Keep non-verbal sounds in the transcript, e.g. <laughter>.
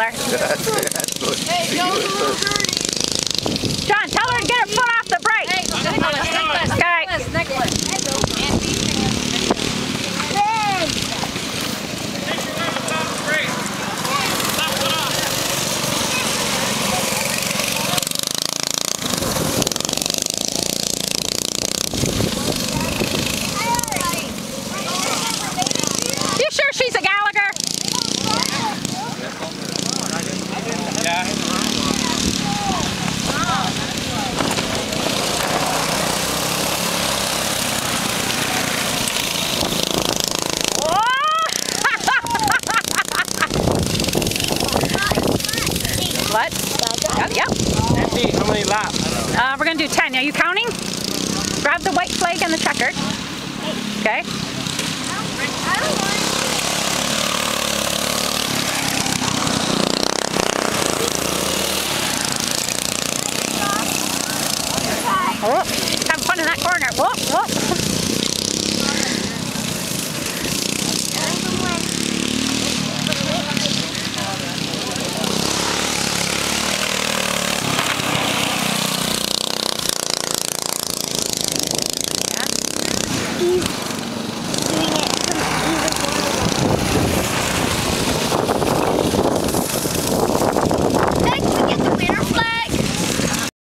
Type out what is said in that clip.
her. <laughs> Hey, no, John, tell her to get what? Yep, yep. How many laps? Uh, we're gonna do 10. Are you counting? Grab the white flag and the checkered. Okay. Oh, have fun in that corner. Whoop, whoop.